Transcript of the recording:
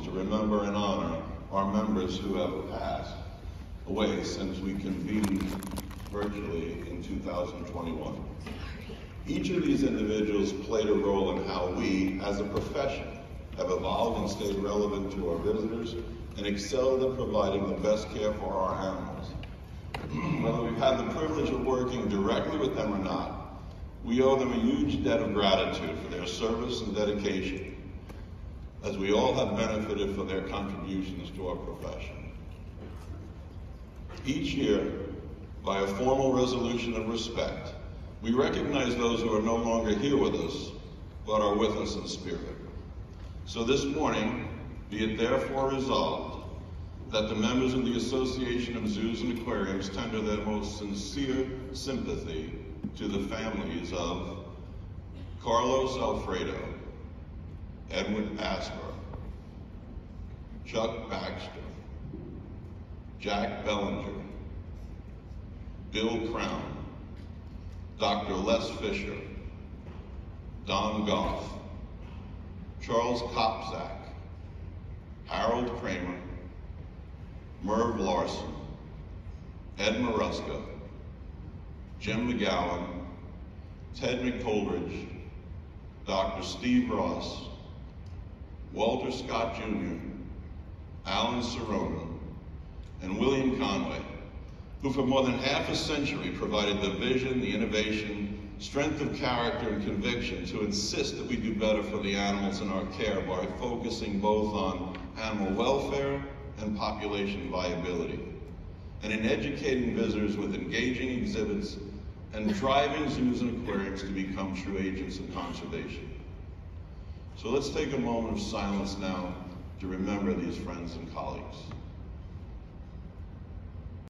to remember and honor our members who have passed away since we convened virtually in 2021. Each of these individuals played a role in how we, as a profession, have evolved and stayed relevant to our visitors and excelled at providing the best care for our animals. Whether we've had the privilege of working directly with them or not, we owe them a huge debt of gratitude for their service and dedication, as we all have benefited from their contributions to our profession. Each year, by a formal resolution of respect, we recognize those who are no longer here with us, but are with us in spirit. So this morning, be it therefore resolved that the members of the Association of Zoos and Aquariums tender their most sincere sympathy to the families of Carlos Alfredo, Edward Asper, Chuck Baxter, Jack Bellinger, Bill Crown, Dr. Les Fisher, Don Goff, Charles Kopczak, Harold Kramer, Merv Larson, Ed Maruska, Jim McGowan, Ted McColdridge, Dr. Steve Ross, Walter Scott Jr., Alan Serona, and William Conway, who for more than half a century provided the vision, the innovation, strength of character, and conviction to insist that we do better for the animals in our care by focusing both on animal welfare and population viability, and in educating visitors with engaging exhibits and driving zoos and aquariums to become true agents of conservation. So let's take a moment of silence now to remember these friends and colleagues.